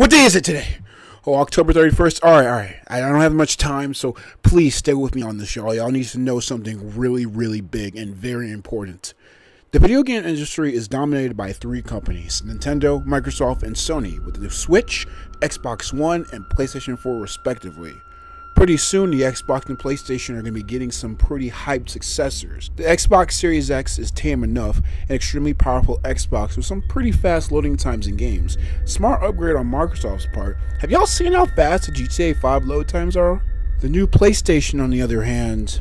What day is it today? Oh, October 31st. All right, all right. I don't have much time, so please stay with me on this, y'all. Y'all need to know something really, really big and very important. The video game industry is dominated by three companies Nintendo, Microsoft, and Sony, with the Switch, Xbox One, and PlayStation 4 respectively. Pretty soon, the Xbox and PlayStation are going to be getting some pretty hyped successors. The Xbox Series X is tame enough, an extremely powerful Xbox with some pretty fast loading times in games. Smart upgrade on Microsoft's part. Have y'all seen how fast the GTA 5 load times are? The new PlayStation, on the other hand,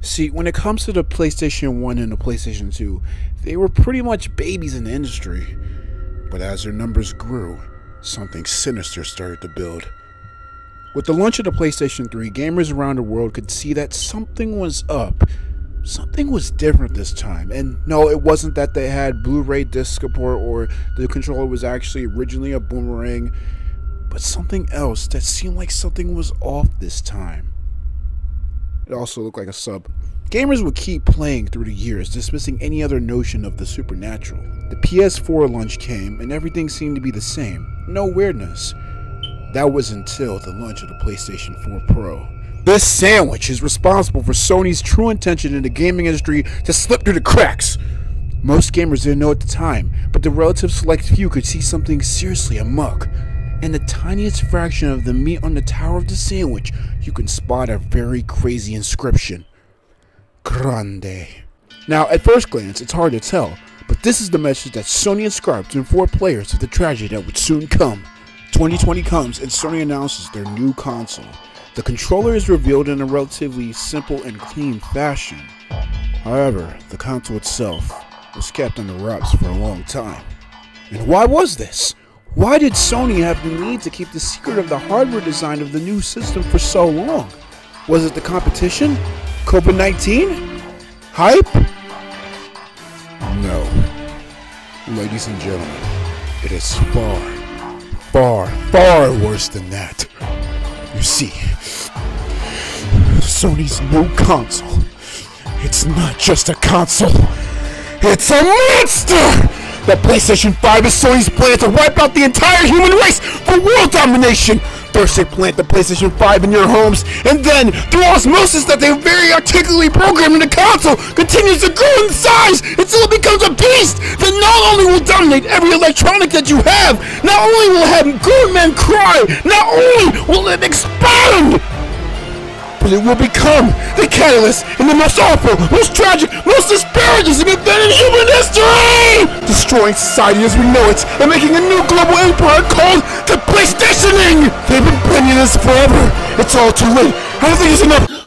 See, when it comes to the PlayStation 1 and the PlayStation 2, they were pretty much babies in the industry. But as their numbers grew, something sinister started to build. With the launch of the PlayStation 3, gamers around the world could see that something was up. Something was different this time. And no, it wasn't that they had Blu ray disc support or the controller was actually originally a boomerang, but something else that seemed like something was off this time. It also looked like a sub. Gamers would keep playing through the years, dismissing any other notion of the supernatural. The PS4 launch came, and everything seemed to be the same. No weirdness. That was until the launch of the PlayStation 4 Pro. This sandwich is responsible for Sony's true intention in the gaming industry to slip through the cracks. Most gamers didn't know at the time, but the relative select few could see something seriously amok. In the tiniest fraction of the meat on the tower of the sandwich, you can spot a very crazy inscription. Grande. Now, at first glance, it's hard to tell, but this is the message that Sony inscribed to inform players of the tragedy that would soon come. 2020 comes and Sony announces their new console. The controller is revealed in a relatively simple and clean fashion. However, the console itself was kept under wraps for a long time. And why was this? Why did Sony have the need to keep the secret of the hardware design of the new system for so long? Was it the competition? COVID 19? Hype? No. Ladies and gentlemen, it is far far, far worse than that. You see, Sony's new console, it's not just a console, it's a monster! The PlayStation 5 is Sony's plan to wipe out the entire human race for world domination! First they plant the PlayStation 5 in your homes, and then, through osmosis that they very articulately programmed in the console, continues to grow in size until it becomes a beast that not only will dominate every electronic that you have, not only will have grown men cry, not only will it expand, but it will become the catalyst in the most awful, most tragic, most disparaging event in human history! Destroying society as we know it, and making a new global empire called the PlayStationing! They've been planning this forever. It's all too late. I don't think it's enough.